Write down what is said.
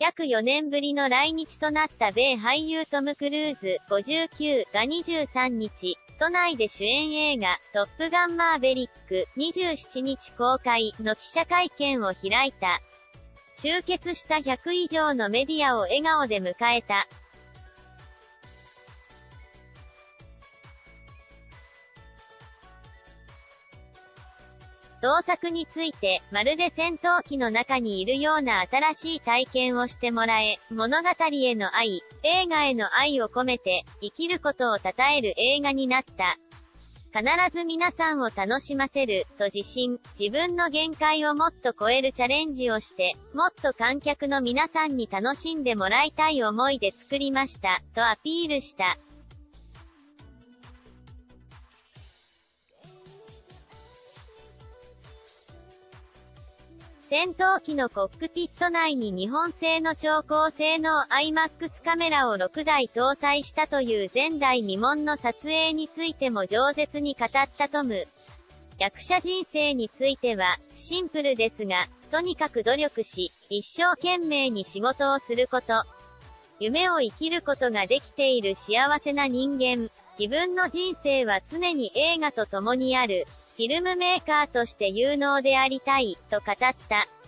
約4年ぶりの来日となった米俳優トム・クルーズ59が23日、都内で主演映画、トップガンマーベリック27日公開の記者会見を開いた。集結した100以上のメディアを笑顔で迎えた。同作について、まるで戦闘機の中にいるような新しい体験をしてもらえ、物語への愛、映画への愛を込めて、生きることを称える映画になった。必ず皆さんを楽しませる、と自信、自分の限界をもっと超えるチャレンジをして、もっと観客の皆さんに楽しんでもらいたい思いで作りました、とアピールした。戦闘機のコックピット内に日本製の超高性能 IMAX カメラを6台搭載したという前代未聞の撮影についても饒舌に語ったトム。役者人生については、シンプルですが、とにかく努力し、一生懸命に仕事をすること。夢を生きることができている幸せな人間。自分の人生は常に映画と共にある。フィルムメーカーとして有能でありたい、と語った。